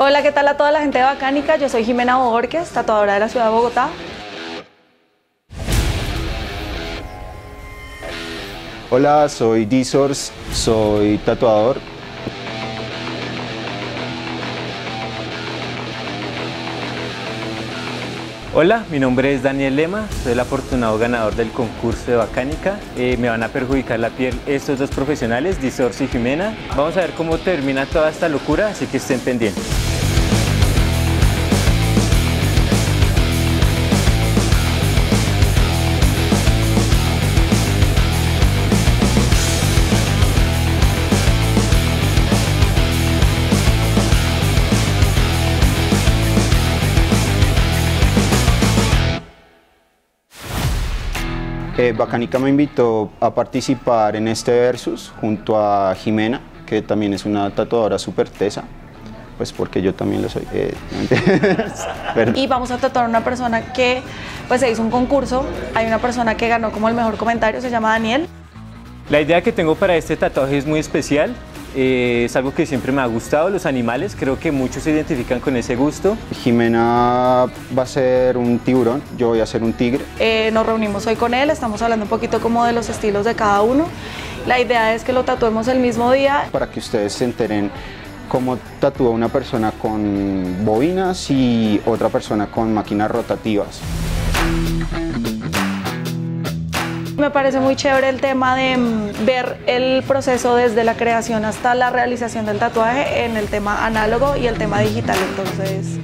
Hola, ¿qué tal a toda la gente de Bacánica? Yo soy Jimena Borges, tatuadora de la ciudad de Bogotá. Hola, soy D-Source, soy tatuador. Hola, mi nombre es Daniel Lema, soy el afortunado ganador del concurso de Bacánica. Eh, me van a perjudicar la piel estos dos profesionales, D-Source y Jimena. Vamos a ver cómo termina toda esta locura, así que estén pendientes. Eh, Bacánica me invitó a participar en este versus junto a Jimena, que también es una tatuadora súper tesa, pues porque yo también lo soy. Eh. Y vamos a tatuar a una persona que pues se hizo un concurso. Hay una persona que ganó como el mejor comentario, se llama Daniel. La idea que tengo para este tatuaje es muy especial. Eh, es algo que siempre me ha gustado, los animales. Creo que muchos se identifican con ese gusto. Jimena va a ser un tiburón, yo voy a ser un tigre. Eh, nos reunimos hoy con él, estamos hablando un poquito como de los estilos de cada uno. La idea es que lo tatuemos el mismo día. para que ustedes se enteren cómo tatúa una persona con bobinas y otra persona con máquinas rotativas. Me parece muy chévere el tema de mm, ver el proceso desde la creación hasta la realización del tatuaje en el tema análogo y el tema digital. Entonces,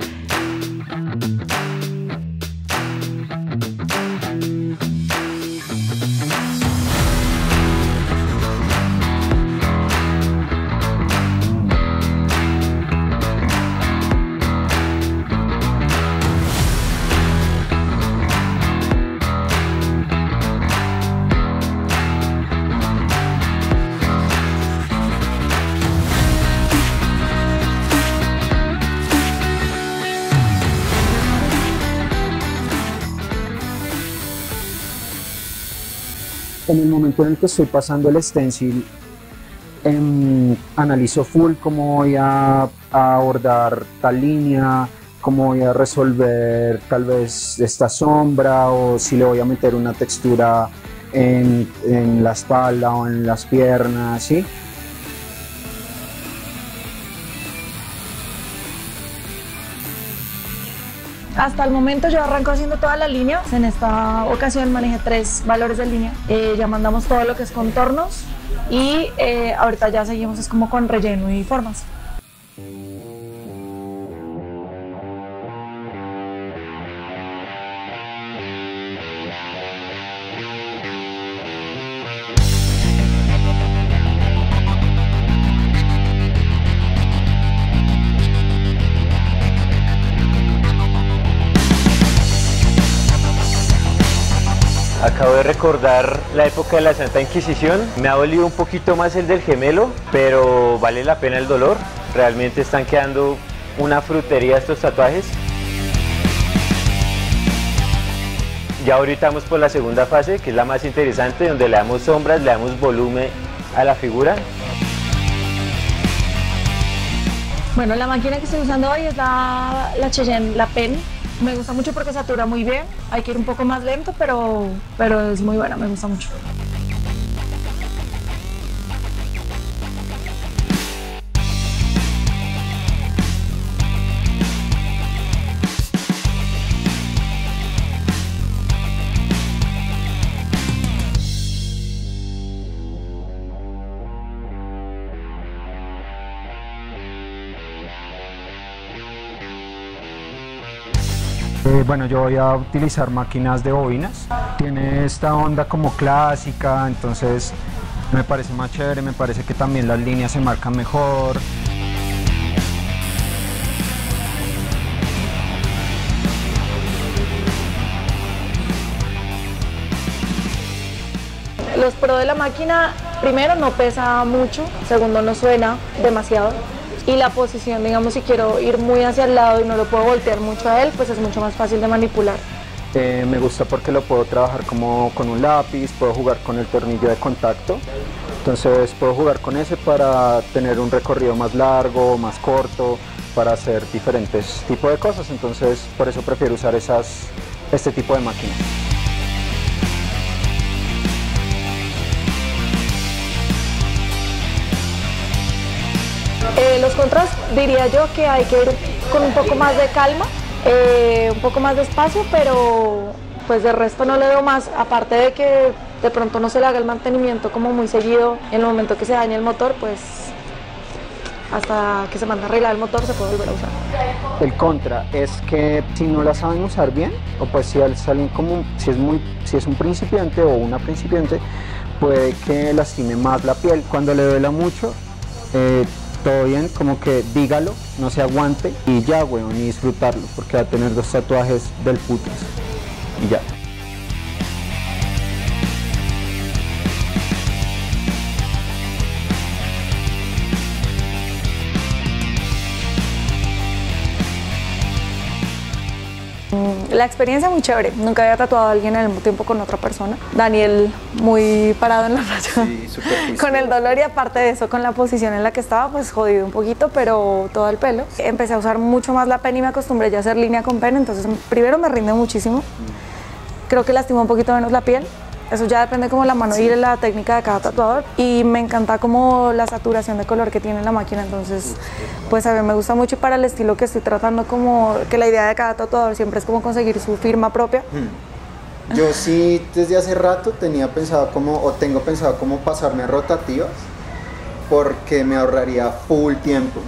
en el momento en el que estoy pasando el stencil, em, analizo full cómo voy a, abordar tal línea, cómo voy a resolver tal vez esta sombra o si le voy a meter una textura en, en la espalda o en las piernas, ¿sí? Hasta el momento yo arranco haciendo toda la línea. En esta ocasión manejé tres valores de línea. Eh, ya mandamos todo lo que es contornos y eh, ahorita ya seguimos es como con relleno y formas. Acabo de recordar la época de la Santa Inquisición. Me ha dolido un poquito más el del gemelo, pero vale la pena el dolor. Realmente están quedando una frutería estos tatuajes. Ya ahorita vamos por la segunda fase, que es la más interesante, donde le damos sombras, le damos volumen a la figura. Bueno, la máquina que estoy usando hoy es la, la Cheyenne, la Pen. Me gusta mucho porque satura muy bien. Hay que ir un poco más lento, pero, pero es muy buena, me gusta mucho. Eh, bueno, yo voy a utilizar máquinas de bobinas. Tiene esta onda como clásica, entonces me parece más chévere, me parece que también las líneas se marcan mejor. Los pro de la máquina, primero no pesa mucho, segundo no suena demasiado y la posición, digamos, si quiero ir muy hacia el lado y no lo puedo voltear mucho a él, pues es mucho más fácil de manipular. Eh, me gusta porque lo puedo trabajar como con un lápiz, puedo jugar con el tornillo de contacto. Entonces puedo jugar con ese para tener un recorrido más largo, más corto. para hacer diferentes tipos de cosas, entonces por eso prefiero usar esas, este tipo de máquinas. Eh, los contras diría yo que hay que ir con un poco más de calma, eh, un poco más de espacio, pero pues de resto no le veo más, aparte de que de pronto no se le haga el mantenimiento como muy seguido en el momento que se dañe el motor, pues hasta que se manda a arreglar el motor se puede volver a usar. El contra es que si no la saben usar bien, o pues si salen como si es muy, si es un principiante o una principiante, puede que lastime más la piel. Cuando le duela mucho, eh, todo bien, como que dígalo, no se aguante y ya, weón, y disfrutarlo, porque va a tener dos tatuajes del putas. Y ya. La experiencia muy chévere. Nunca había tatuado a alguien al mismo tiempo con otra persona. Daniel muy parado en la raya. Sí. Con el dolor y aparte de eso, con la posición en la que estaba, pues jodido un poquito, pero todo el pelo. Empecé a usar mucho más la pena y me acostumbré ya a hacer línea con pena, entonces primero me rinde muchísimo. Creo que lastimó un poquito menos la piel. Eso ya depende como la mano y la técnica de cada tatuador. Y me encanta como la saturación de color que tiene la máquina. Entonces, pues a mí me gusta mucho y para el estilo que estoy tratando, como que la idea de cada tatuador siempre es como conseguir su firma propia. Yo sí desde hace rato tenía pensado como, o tengo pensado como pasarme a rotativas, porque me ahorraría full tiempo.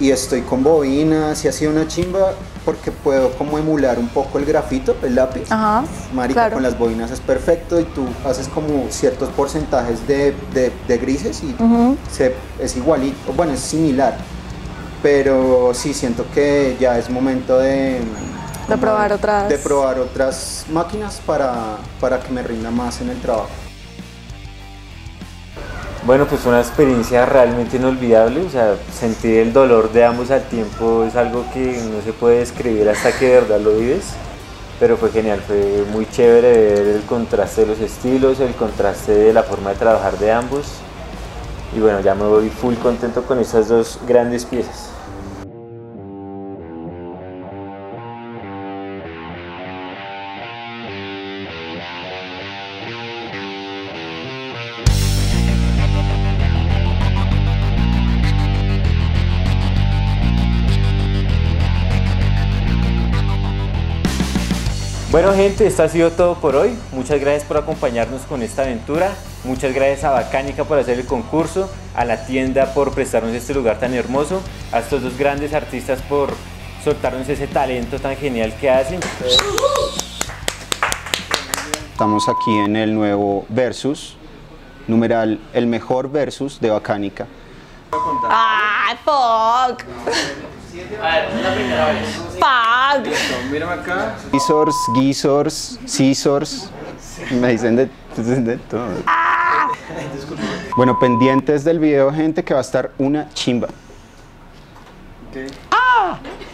Y estoy con bobinas y así una chimba, porque puedo como emular un poco el grafito, el lápiz. Ajá, Marica, claro. con las bobinas es perfecto y tú haces como ciertos porcentajes de, de- de grises y se- es igualito, bueno, es similar. Pero sí siento que ya es momento de... como probar otras- De probar otras máquinas para, para que me rinda más en el trabajo. Bueno, pues una experiencia realmente inolvidable, o sea, sentir el dolor de ambos al tiempo es algo que no se puede describir hasta que de verdad lo vives, pero fue genial, fue muy chévere ver el contraste de los estilos, el contraste de la forma de trabajar de ambos, y bueno, ya me voy full contento con estas dos grandes piezas. Bueno gente, esto ha sido todo por hoy. Muchas gracias por acompañarnos con esta aventura. Muchas gracias a Bacánica por hacer el concurso, a la tienda por prestarnos este lugar tan hermoso, a estos dos grandes artistas por soltarnos ese talento tan genial que hacen. Estamos aquí en el nuevo Versus, numeral el mejor Versus de Bacánica. ¡Ay, fuck! ¡Fuck! Scissors, Geezors, Scissors, me dicen de, dicen de todo. Bueno, pendientes del video, gente, que va a estar una chimba. Ok.